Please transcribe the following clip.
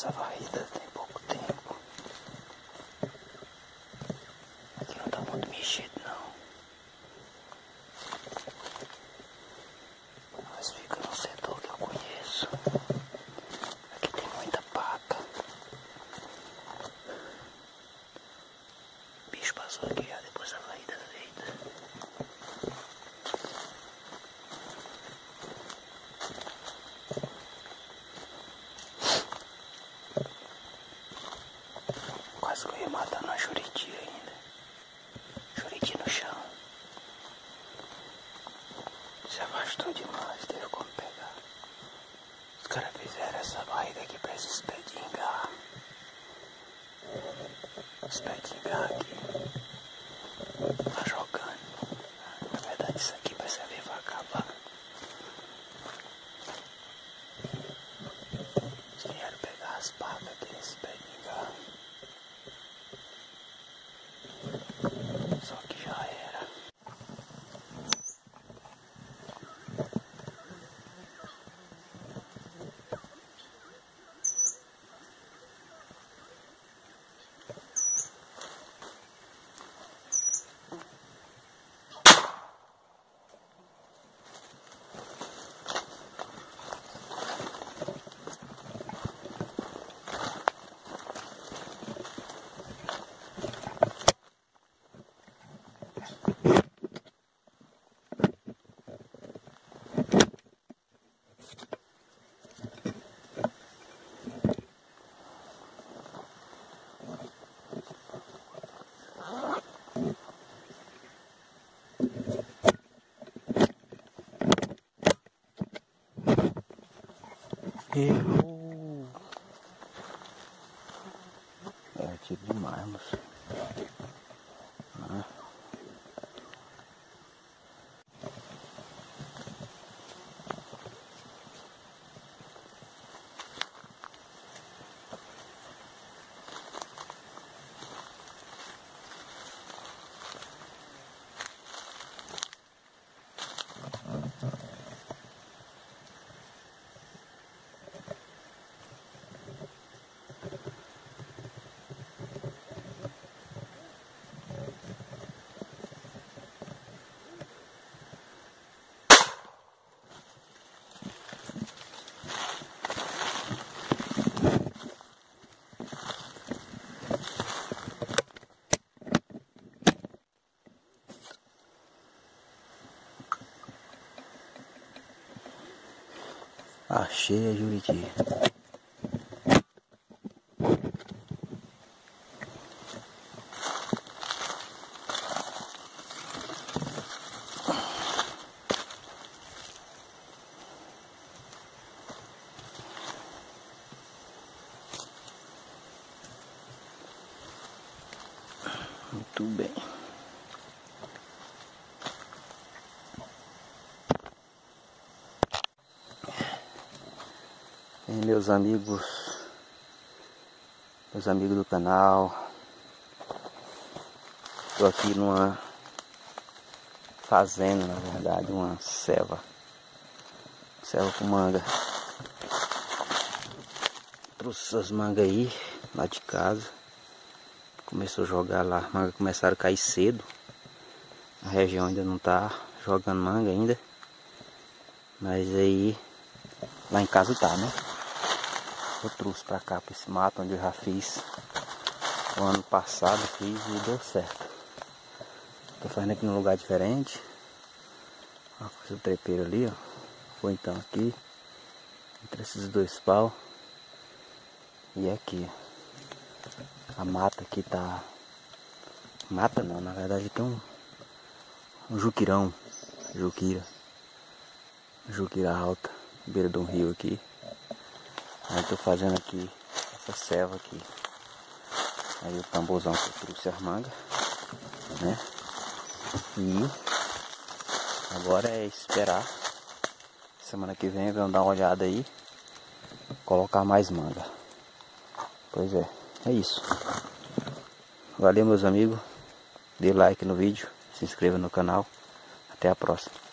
essa varrida tem pouco tempo. Aqui não tá muito mexido não. Mas fica no setor que eu conheço. Aqui tem muita paca. O bicho passou aqui já depois da varrida feita. Quase que eu ia matar na juriti ainda. Juriti no chão. Se afastou demais, teve como pegar. Os caras fizeram essa barriga aqui pra esses pés de engar. Os pés de engar aqui. Tá jogando. here. Achei a Juriti. Muito bem. E meus amigos, meus amigos do canal, estou aqui numa fazenda, na verdade, uma selva, selva com manga. Trouxe essas mangas aí, lá de casa, começou a jogar lá, as mangas começaram a cair cedo, a região ainda não tá jogando manga ainda, mas aí lá em casa tá, né? Eu trouxe pra cá, pra esse mato onde eu já fiz o ano passado, fiz e deu certo. Tô fazendo aqui num lugar diferente. Ó, o trepeiro ali, ó. Foi então aqui, entre esses dois pau. E aqui, a mata aqui tá... Mata não, na verdade tem um, um juquirão, juquira. Juquira alta, beira de um rio aqui. Aí tô fazendo aqui essa selva aqui. Aí o tamborzão que eu trouxe as mangas, né? E agora é esperar. Semana que vem vamos dar uma olhada aí. Colocar mais manga. Pois é, é isso. Valeu meus amigos. Dê like no vídeo, se inscreva no canal. Até a próxima.